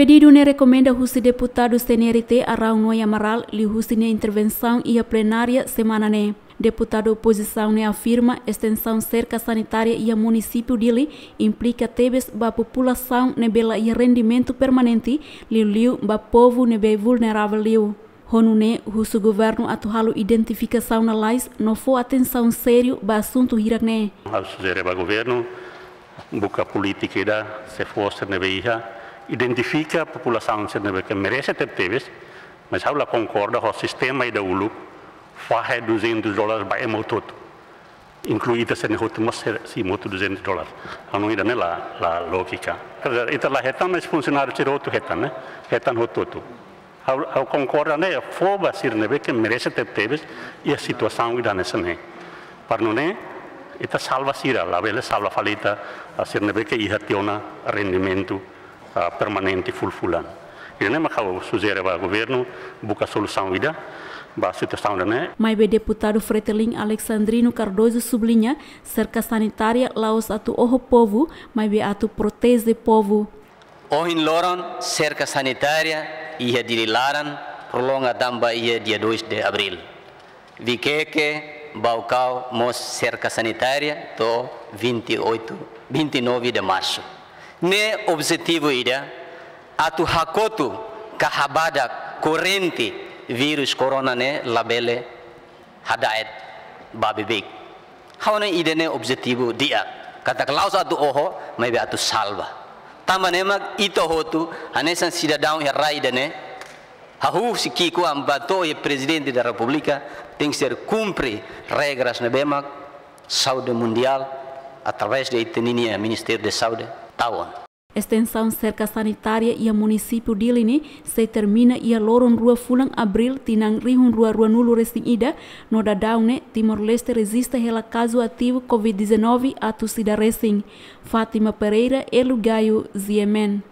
Pedido ne recomenda o deputado CNRT Arão Noia Amaral li ne intervenção e a plenária semana ne. Deputado oposição ne afirma extensão cerca sanitária e a município dele implica tebes ba população ne bela e rendimento permanente li liu ba povo ne be vulnerável liu. Honune, o governo atual identificação na lais não foi atenção sério ba assunto hirakne. O governo buka política da se fosse ne beija identifica a população que merece ter teves, mas ela concorda com o sistema e da ULU, faz 200 dólares para o todo. Incluída se não se moto 200 dólares. Não é a la lógica. Itu lah hetan mas funcionário tiro outro hetan, né? Hetan todo. Ao concorda né, foba sir nebe que merece ter teves e a situação ida nessa né. Para não né, ita salva sira, la vela salva falita, a sir que ihationa rendimento uh, permanente fulfulan. Ini nama kau suzera ba governo buka solução ida. Mas o deputado Fretelin Alexandrino Cardoso sublinha cerca sanitária laos atu oho povo, mas atu protege povo. Ohin loron cerca sanitária ia dirilaran prolonga damba ia dia 2 de abril. Vikeke baucau mos cerca sanitária to 28 29 de março ne objetivo ida. Atu hakotu kahabada korente virus corona ne labele hadaet babibik hawana ida ne objetivo dia. Kata klaus atu oho mai atu salva. Tamane mag ito hotu hanesan sida down ya raida ne. Hahu sikiku ambato e presidente da república tem que ser cumpre regras na bemak saúde mundial através da iteninia ministério de saúde tahun. Extensão cerca sanitária a município de se termina e a loron rua fulang abril tinang rihun rua rua nulu resting ida no da daune Timor-Leste resiste hela caso ativo COVID-19 atu sida racing. Fátima Pereira, Elugaio, Ziemen.